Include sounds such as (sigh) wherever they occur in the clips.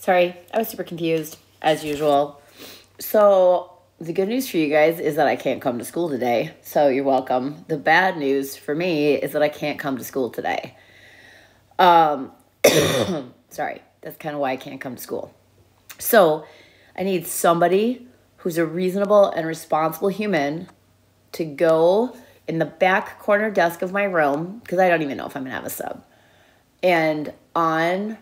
Sorry, I was super confused as usual. So, the good news for you guys is that I can't come to school today. So, you're welcome. The bad news for me is that I can't come to school today. Um, (coughs) sorry, that's kind of why I can't come to school. So, I need somebody who's a reasonable and responsible human to go in the back corner desk of my room because I don't even know if I'm gonna have a sub. And on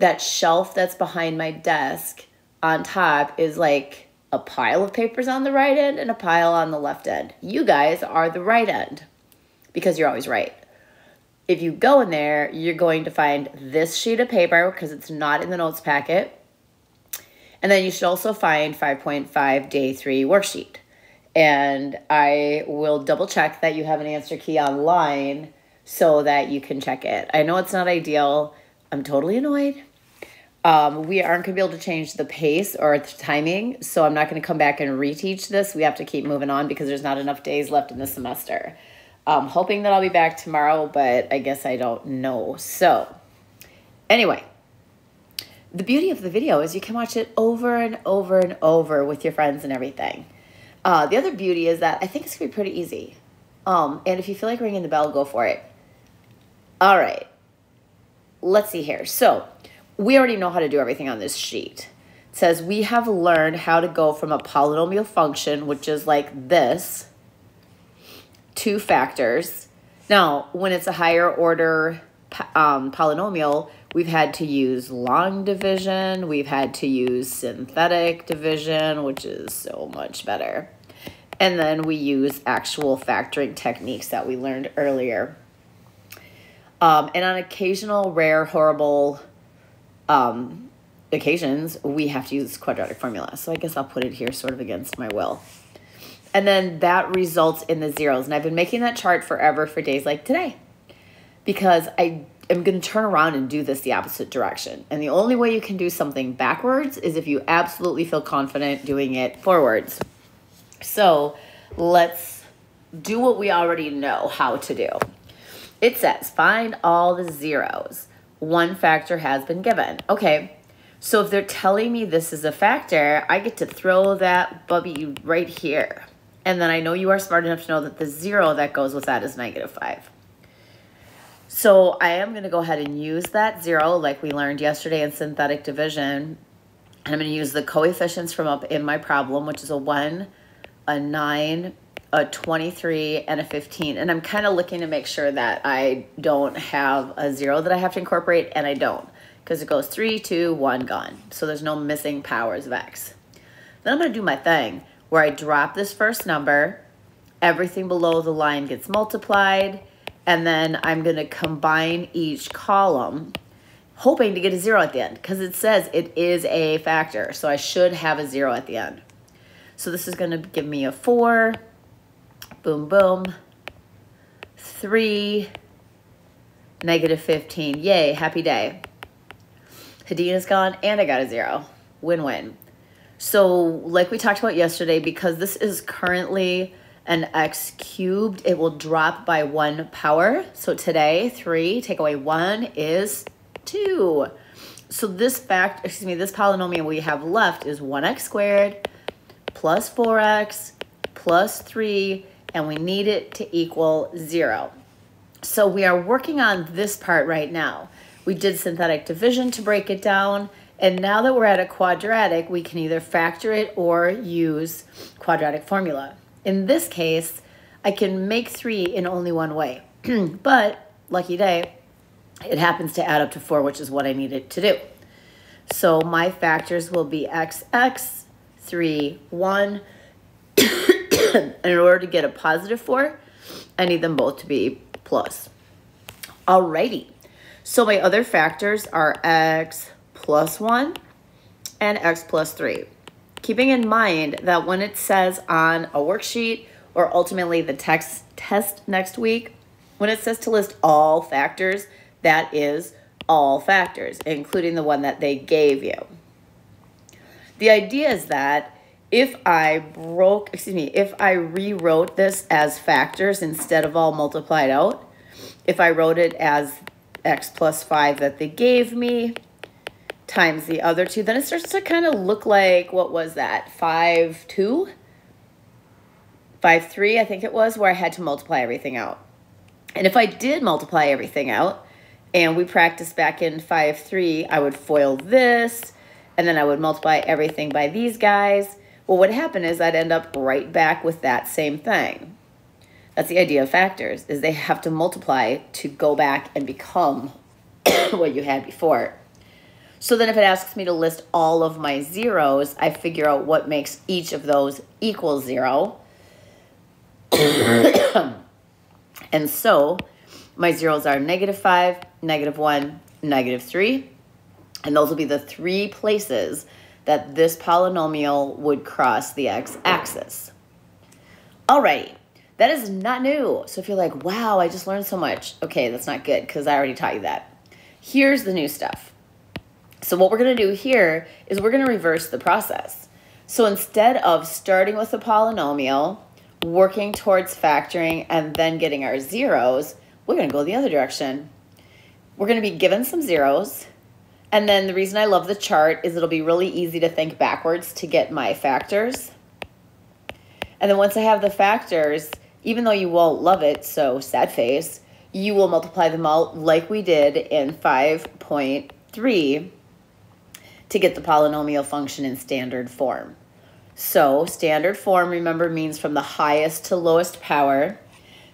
that shelf that's behind my desk, on top is like a pile of papers on the right end and a pile on the left end. You guys are the right end because you're always right. If you go in there, you're going to find this sheet of paper because it's not in the notes packet. And then you should also find 5.5 day three worksheet. And I will double check that you have an answer key online so that you can check it. I know it's not ideal. I'm totally annoyed. Um, we aren't going to be able to change the pace or the timing, so I'm not going to come back and reteach this. We have to keep moving on because there's not enough days left in the semester. I'm hoping that I'll be back tomorrow, but I guess I don't know. So, anyway, the beauty of the video is you can watch it over and over and over with your friends and everything. Uh, the other beauty is that I think it's going to be pretty easy. Um, and if you feel like ringing the bell, go for it. All right. Let's see here. So, we already know how to do everything on this sheet. It says we have learned how to go from a polynomial function, which is like this, two factors. Now, when it's a higher order um, polynomial, we've had to use long division, we've had to use synthetic division, which is so much better. And then we use actual factoring techniques that we learned earlier. Um, and on occasional, rare, horrible um, occasions, we have to use quadratic formula. So I guess I'll put it here sort of against my will. And then that results in the zeros. And I've been making that chart forever for days like today because I am going to turn around and do this the opposite direction. And the only way you can do something backwards is if you absolutely feel confident doing it forwards. So let's do what we already know how to do. It says find all the zeros one factor has been given. Okay, so if they're telling me this is a factor, I get to throw that bubby right here. And then I know you are smart enough to know that the zero that goes with that is negative five. So I am going to go ahead and use that zero like we learned yesterday in synthetic division. And I'm going to use the coefficients from up in my problem, which is a 1, a 9, a 23 and a 15 and I'm kind of looking to make sure that I don't have a zero that I have to incorporate and I don't because it goes 3, 2, 1, gone. So there's no missing powers of x. Then I'm to do my thing where I drop this first number, everything below the line gets multiplied, and then I'm going to combine each column hoping to get a zero at the end because it says it is a factor. So I should have a zero at the end. So this is going to give me a 4, boom, boom. Three, negative 15. Yay, happy day. Hadina's gone and I got a zero. Win-win. So like we talked about yesterday, because this is currently an x cubed, it will drop by one power. So today, three, take away one is two. So this fact, excuse me, this polynomial we have left is 1x squared plus 4x plus 3 and we need it to equal zero. So we are working on this part right now. We did synthetic division to break it down. And now that we're at a quadratic, we can either factor it or use quadratic formula. In this case, I can make three in only one way. (clears throat) but, lucky day, it happens to add up to four, which is what I needed to do. So my factors will be x, x, 3, 1, and (coughs) in order to get a positive 4, I need them both to be plus. Alrighty. So my other factors are x plus 1 and x plus 3. Keeping in mind that when it says on a worksheet or ultimately the text test next week, when it says to list all factors, that is all factors, including the one that they gave you. The idea is that if I broke, excuse me, if I rewrote this as factors instead of all multiplied out, if I wrote it as x plus 5 that they gave me times the other two, then it starts to kind of look like, what was that, 5, 2? 5, 3, I think it was, where I had to multiply everything out. And if I did multiply everything out, and we practiced back in 5, 3, I would FOIL this, and then I would multiply everything by these guys. Well, what happened is I'd end up right back with that same thing. That's the idea of factors, is they have to multiply to go back and become (coughs) what you had before. So then if it asks me to list all of my zeros, I figure out what makes each of those equal zero. (coughs) and so my zeros are negative 5, negative 1, negative 3. And those will be the three places that this polynomial would cross the x-axis. Alrighty, that is not new. So if you're like, wow, I just learned so much. Okay, that's not good because I already taught you that. Here's the new stuff. So what we're going to do here is we're going to reverse the process. So instead of starting with a polynomial, working towards factoring, and then getting our zeros, we're going to go the other direction. We're going to be given some zeros. And then the reason I love the chart is it'll be really easy to think backwards to get my factors. And then once I have the factors, even though you won't love it, so sad face, you will multiply them out like we did in 5.3 to get the polynomial function in standard form. So standard form, remember, means from the highest to lowest power.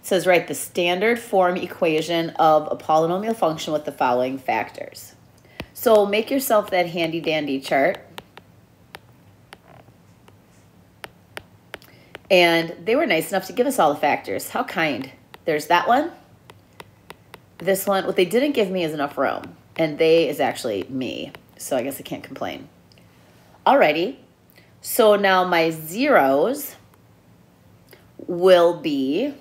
It says write the standard form equation of a polynomial function with the following factors. So make yourself that handy dandy chart. And they were nice enough to give us all the factors. How kind. There's that one. This one, what they didn't give me is enough room. And they is actually me so I guess I can't complain. Alrighty, so now my zeros will be,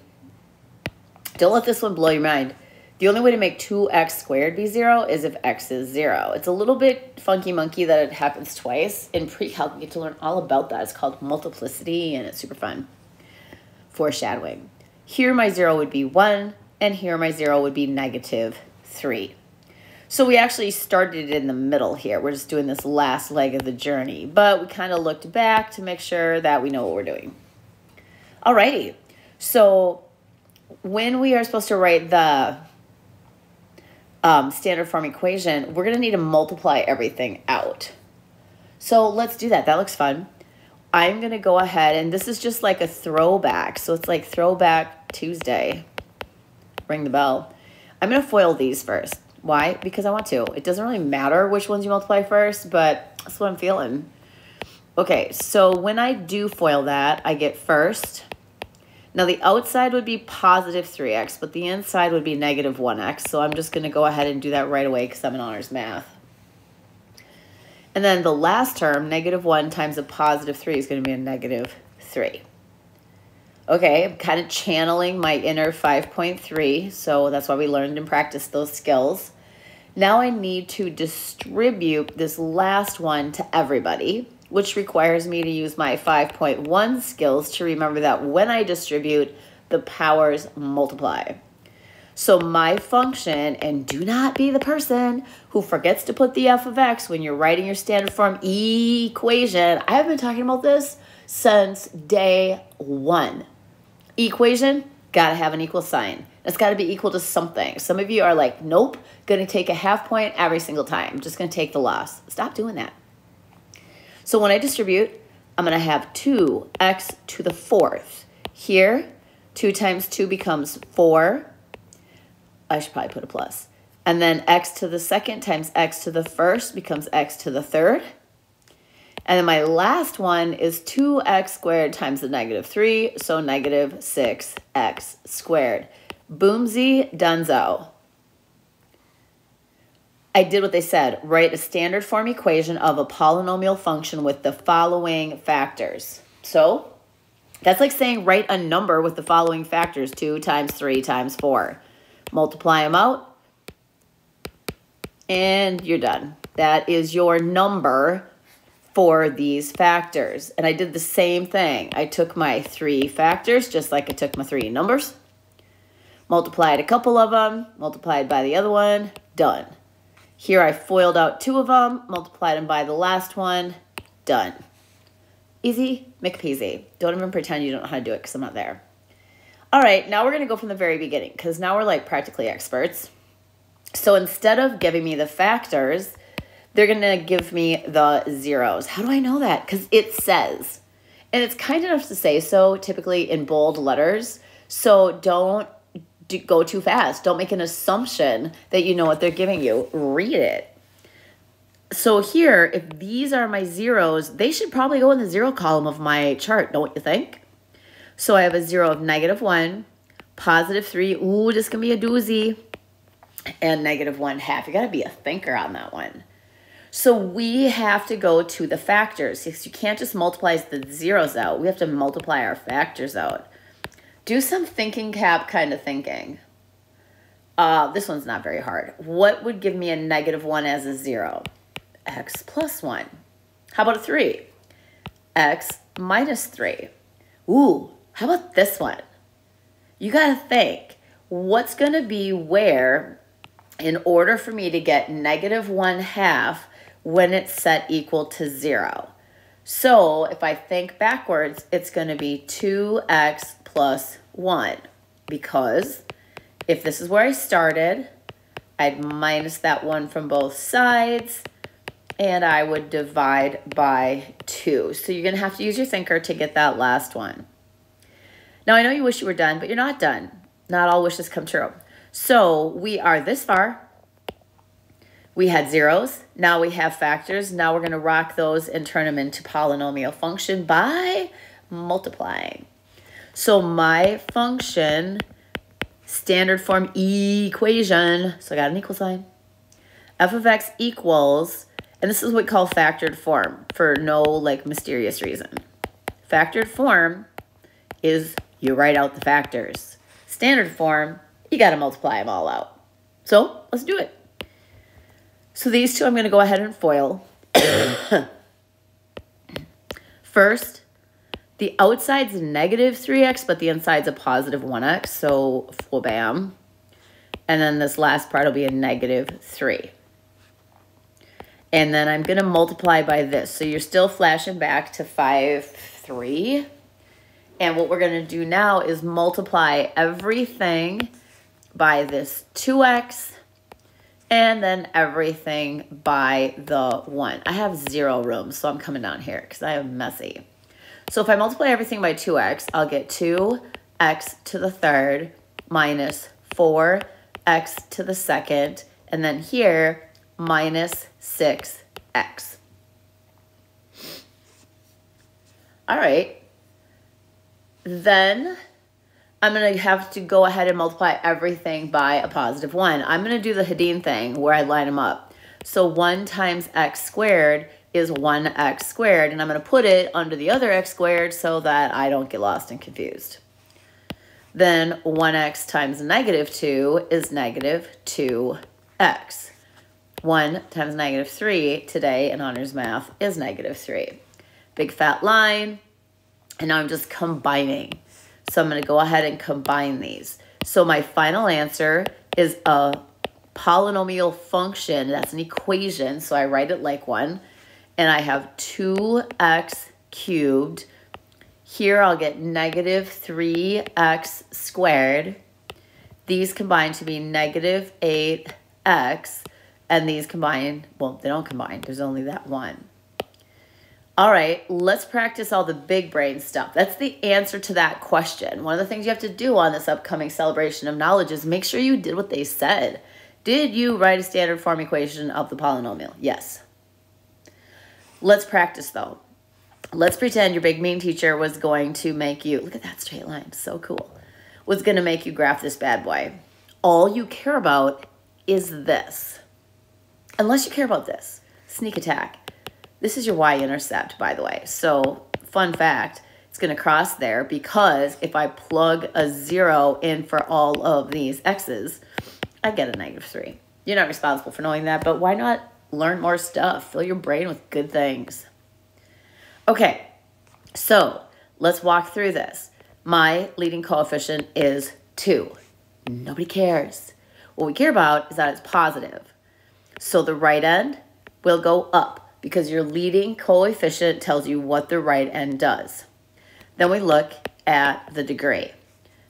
don't let this one blow your mind. The only way to make 2x squared be 0 is if x is 0. It's a little bit funky monkey that it happens twice. In pre-calc, you get to learn all about that. It's called multiplicity, and it's super fun. Foreshadowing. Here my 0 would be 1, and here my 0 would be negative 3. So we actually started in the middle here. We're just doing this last leg of the journey, but we kind of looked back to make sure that we know what we're doing. Alrighty, so when we are supposed to write the um, standard form equation, we're going to need to multiply everything out. So let's do that. That looks fun. I'm going to go ahead, and this is just like a throwback. So it's like throwback Tuesday. Ring the bell. I'm going to FOIL these first. Why? Because I want to. It doesn't really matter which ones you multiply first, but that's what I'm feeling. Okay, so when I do FOIL that, I get first. Now the outside would be positive 3x, but the inside would be negative 1x. So I'm just going to go ahead and do that right away because I'm in honors math. And then the last term, negative 1 times a positive 3 is going to be a negative 3. Okay, I'm kind of channeling my inner 5.3, so that's why we learned and practiced those skills. Now I need to distribute this last one to everybody, which requires me to use my 5.1 skills to remember that when I distribute, the powers multiply. So my function, and do not be the person who forgets to put the f of x when you're writing your standard form equation. I have been talking about this since day one. Equation, gotta have an equal sign. It's got to be equal to something. Some of you are like, nope, to take a half point every single time. I'm just to take the loss. Stop doing that. So when I distribute, I'm going to have 2x to the fourth. Here, 2 times 2 becomes 4. I should probably put a plus. And then x to the second times x to the first becomes x to the third. And then my last one is 2x squared times the negative 3, so negative 6x squared. Boomsy Dunzo. I did what they said. Write a standard form equation of a polynomial function with the following factors. So that's like saying write a number with the following factors. 2 times 3 times 4. Multiply them out. And you're done. That is your number for these factors. And I did the same thing. I took my three factors, just like I took my three numbers multiplied a couple of them, multiplied by the other one, done. Here I FOILed out two of them, multiplied them by the last one, done. Easy, McPeasy. Don't even pretend you don't know how to do it because I'm not there. All right, now we're going to go from the very beginning because now we're like practically experts. So instead of giving me the factors, they're going to give me the zeros. How do I know that? Because it says. And it's kind enough to say so, typically in bold letters. So don't do, go too fast. Don't make an assumption that you know what they're giving you. Read it. So here, if these are my zeros, they should probably go in the zero column of my chart, don't you think? So I have a zero of negative one, positive three. Ooh, this can be a doozy. And negative one half. You got to be a thinker on that one. So we have to go to the factors. You can't just multiply the zeros out. We have to multiply our factors out. Do some thinking cap kind of thinking. Uh, this one's not very hard. What would give me a negative 1 as a 0? x plus 1. How about a 3? x minus 3. Ooh, how about this one? You got to think, what's going to be where in order for me to get negative 1 half when it's set equal to 0? So if I think backwards, it's going to be 2x plus 1 because if this is where I started, I'd minus that 1 from both sides and I would divide by 2. So you're going to have to use your thinker to get that last one. Now, I know you wish you were done, but you're not done. Not all wishes come true. So we are this far. We had zeros. Now we have factors. Now we're going to rock those and turn them into polynomial function by multiplying. So my function, standard form equation, so I got an equal sign, f of x equals, and this is what we call factored form for no like mysterious reason. Factored form is you write out the factors. Standard form, you got to multiply them all out. So let's do it. So these two I'm going to go ahead and FOIL. (coughs) First, the outside's negative 3x, but the inside's a positive 1x, so full bam. And then this last part will be a negative 3. And then I'm going to multiply by this. So you're still flashing back to 5, 3. And what we're going to do now is multiply everything by this 2x and then everything by the 1. I have zero room, so I'm coming down here because I am messy. So if I multiply everything by 2x, I'll get 2x to the third minus 4x to the second, and then here, minus 6x. All right. Then I'm going to have to go ahead and multiply everything by a positive 1. I'm going to do the Hedin thing where I line them up. So 1 times x squared is 1x squared, and I'm going to put it under the other x squared so that I don't get lost and confused. Then 1x times negative 2 is negative 2x. 1 times negative 3 today in honors math is negative 3. Big fat line, and now I'm just combining. So I'm going to go ahead and combine these. So my final answer is a polynomial function. That's an equation, so I write it like one and I have 2x cubed. Here I'll get negative 3x squared. These combine to be negative 8x, and these combine, well, they don't combine. There's only that one. All right, let's practice all the big brain stuff. That's the answer to that question. One of the things you have to do on this upcoming celebration of knowledge is make sure you did what they said. Did you write a standard form equation of the polynomial? Yes. Let's practice though. Let's pretend your big mean teacher was going to make you, look at that straight line, so cool, was going to make you graph this bad boy. All you care about is this. Unless you care about this, sneak attack. This is your y-intercept, by the way. So fun fact, it's going to cross there because if I plug a zero in for all of these x's, I get a negative three. You're not responsible for knowing that, but why not learn more stuff, fill your brain with good things. Okay, so let's walk through this. My leading coefficient is 2. Nobody cares. What we care about is that it's positive. So the right end will go up because your leading coefficient tells you what the right end does. Then we look at the degree.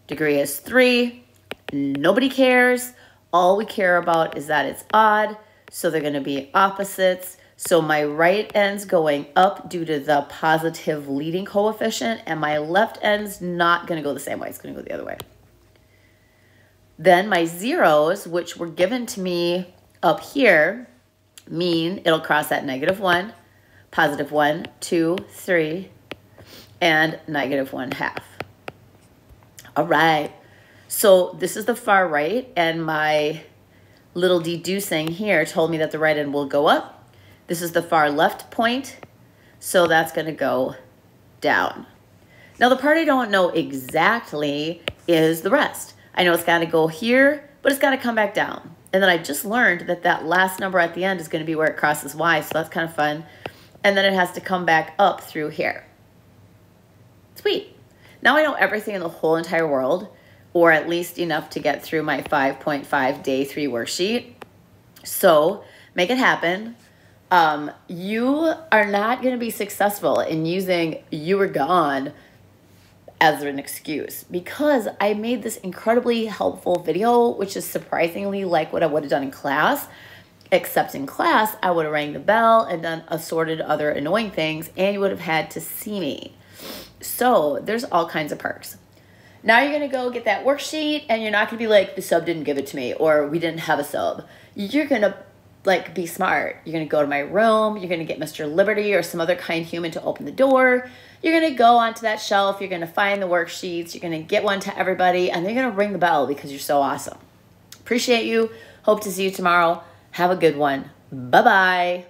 Degree is 3. Nobody cares. All we care about is that it's odd, so they're going to be opposites. So my right end's going up due to the positive leading coefficient, and my left end's not going to go the same way. It's going to go the other way. Then my zeros, which were given to me up here, mean it'll cross at negative 1, positive 1, 2, 3, and negative 1 half. All right. So this is the far right, and my little deducing here told me that the right end will go up. This is the far left point, so that's going to go down. Now, the part I don't know exactly is the rest. I know it's got to go here, but it's got to come back down. And then I just learned that that last number at the end is going to be where it crosses Y, so that's kind of fun. And then it has to come back up through here. Sweet. Now I know everything in the whole entire world, or at least enough to get through my 5.5 day three worksheet. So make it happen. Um, you are not going to be successful in using you were gone as an excuse because I made this incredibly helpful video, which is surprisingly like what I would have done in class. Except in class, I would have rang the bell and done assorted other annoying things, and you would have had to see me. So there's all kinds of perks. Now you're gonna go get that worksheet, and you're not gonna be like, the sub didn't give it to me, or we didn't have a sub. You're gonna like be smart. You're gonna go to my room, you're gonna get Mr. Liberty or some other kind human to open the door. You're gonna go onto that shelf, you're gonna find the worksheets, you're gonna get one to everybody, and they're gonna ring the bell because you're so awesome. Appreciate you. Hope to see you tomorrow. Have a good one. Bye bye.